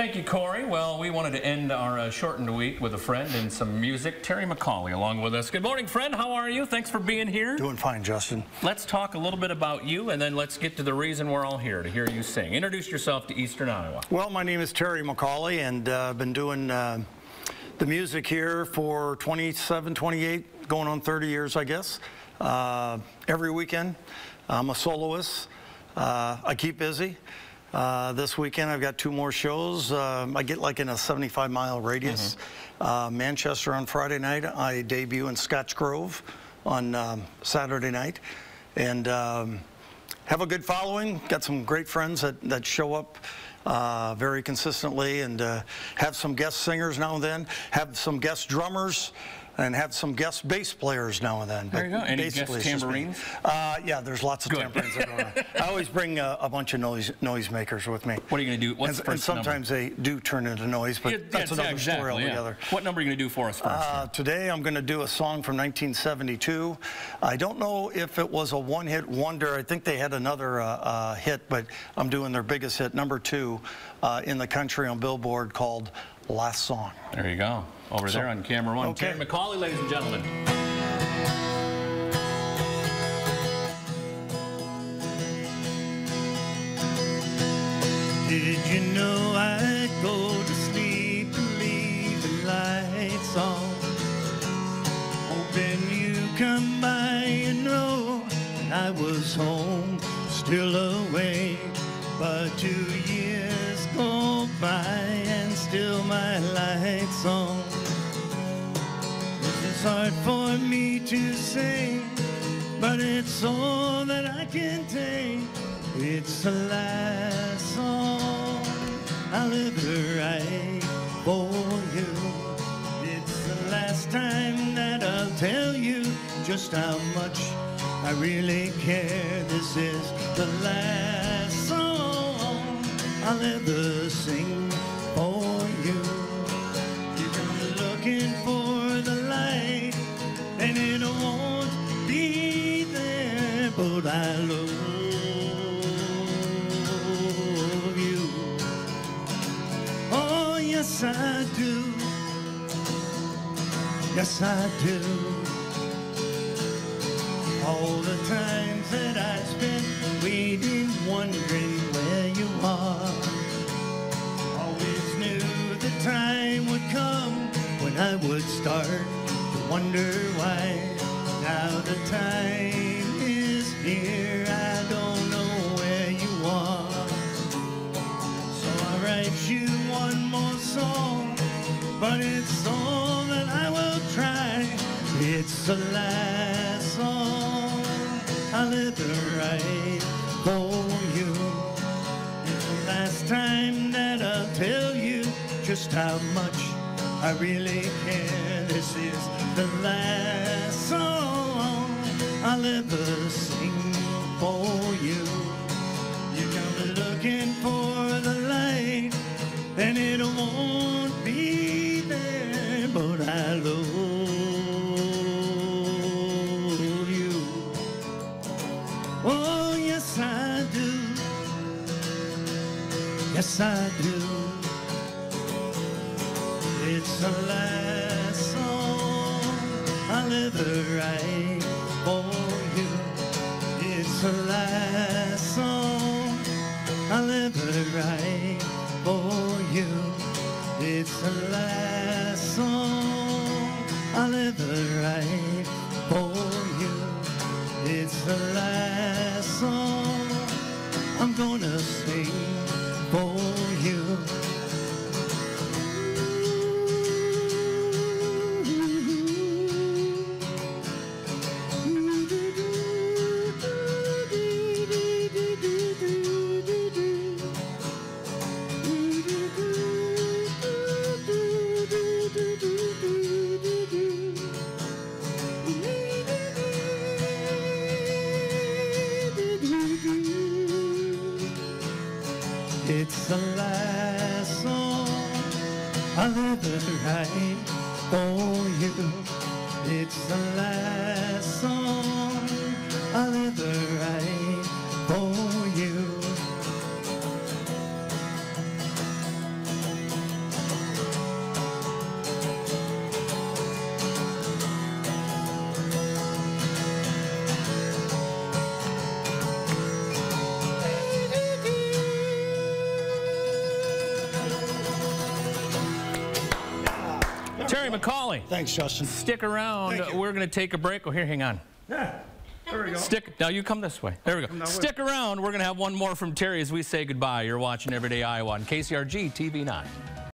Thank you, Corey. Well, we wanted to end our uh, shortened week with a friend and some music. Terry McCauley along with us. Good morning, friend. How are you? Thanks for being here. Doing fine, Justin. Let's talk a little bit about you, and then let's get to the reason we're all here, to hear you sing. Introduce yourself to Eastern Iowa. Well, my name is Terry McCauley, and uh, I've been doing uh, the music here for 27, 28, going on 30 years, I guess. Uh, every weekend, I'm a soloist. Uh, I keep busy. Uh, this weekend I've got two more shows. Uh, I get like in a 75 mile radius. Mm-hmm. Manchester on Friday night. I debut in Scotch Grove on um, Saturday night. And um, have a good following. Got some great friends that, that show up uh, very consistently and uh, have some guest singers now and then. Have some guest drummers and have some guest bass players now and then. There you go. Any guest tambourines? Uh, yeah, there's lots of Good. tambourines that go on. I always bring a, a, bunch of noise noise makers with me. What are you going to do? What's and, and sometimes number? they do turn into noise, but yeah, that's another exactly, story altogether. Yeah. What number are you going to do for us first? Uh, today I'm going to do a song from 1972. I don't know if it was a one-hit wonder. I think they had another uh, uh, hit, but I'm doing their biggest hit, number two, uh, in the country on Billboard called Last Song. There you go. Over so, there on camera one. Okay. Terry McCauley, ladies and gentlemen. Did you know I'd go to sleep and leave the lights on? Hoping you come by and know I was home, still awake. But two years go by and still my lights on. It's hard for me to say, but it's all that I can take. It's the last song I'll ever write for you. It's the last time that I'll tell you just how much I really care. This is the last song I'll ever sing for you. Love you. Oh, yes, I do. Yes, I do. All the times that I spent waiting, wondering where you are. Always knew the time would come when I would start to wonder why now the time here. I don't know where you are. So I write you one more song, but it's all that I will try. It's the last song I'll ever write for you. It's the last time that I'll tell you just how much I really care. This is the last song I'll ever sing for you. You come looking for the light, and it won't be there, but I love you. Oh, yes, I do. Yes, I do. It's the last song I'll ever write for you. It's the last song I'll ever write for you. It's the last song I'll ever write for you. It's the last song I'm gonna sing for you. It's the last song I'll ever write for you. It's the last Terry McCauley, Thanks, Justin. stick around. We're going to take a break. Oh, here, hang on. Yeah, there we go. Stick. Now you come this way. There we go. that way. Stick around. We're going to have one more from Terry as we say goodbye. You're watching Everyday Iowa on KCRG TV 9.